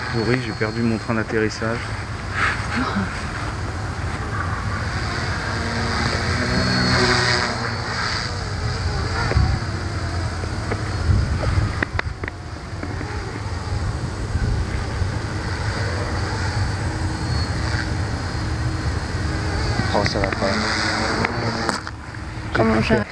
pourri, j'ai perdu mon train d'atterrissage. Oh, ça va pas. Comment ça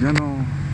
Yan.